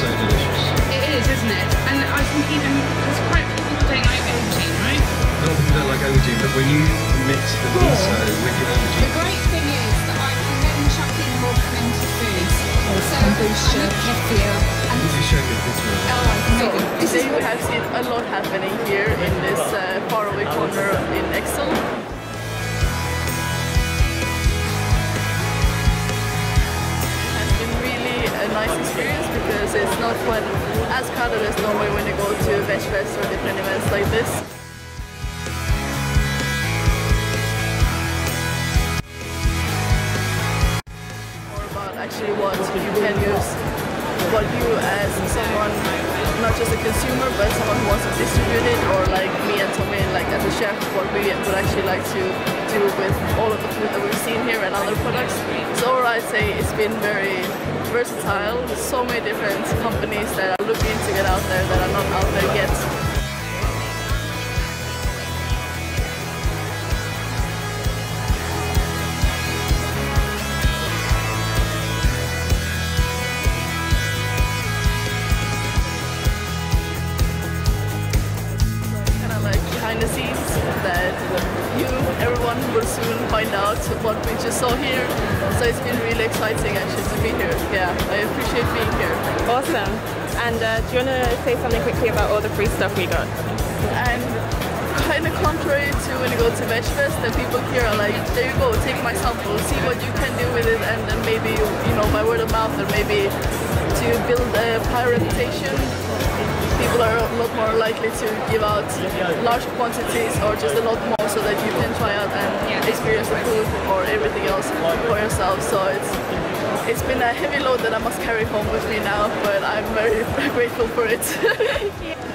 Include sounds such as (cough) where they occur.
so delicious. It is, isn't it? And I think, even know, there's quite a few people don't like aubergine, right? Not lot of people don't like aubergine, but when you mix the cool. miso with your aubergine... The great thing is that I can then chuck in more fermented foods. Kombucha, kefir... And you Oh, so, oh, this is... Have seen a lot happening here in this uh, faraway corner in ExCeL. Because it's not quite as as normally when you go to Veg Fest or different events like this. More about actually what you can use, what you as someone, not just a consumer, but someone who wants to distribute it, or like me and Tommy, like as a chef, what we would actually like to do with all of the food that we've seen here and other products. So overall, I'd say it's been very versatile. There's so many different companies that are looking to get out there that are not out there yet. Soon find out what we just saw here. So it's been really exciting actually to be here. Yeah, I appreciate being here. Awesome. And uh, do you want to say something quickly about all the free stuff we got? And kind of contrary to when you go to Veg Fest, the people here are like, there you go, take my sample, see what you can do with it, and then maybe, you know, by word of mouth, or maybe to build a high reputation, people are a lot more likely to give out large quantities or just a lot more so that you can try out and experience the food or everything else for yourself. So it's it's been a heavy load that I must carry home with me now, but I'm very (laughs) grateful for it. (laughs)